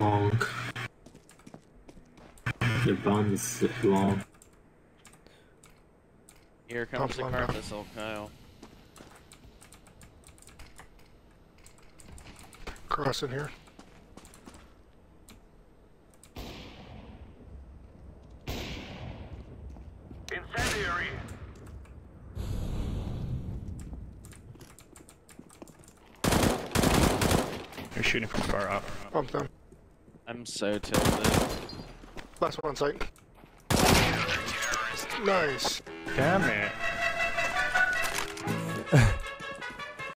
Long. The bomb is long. Here comes the Top one. carpus, Kyle. Crossing here. Incendiary! They're shooting from far up. Bump them. I'm so tilted. Last one on site. Nice. Damn it.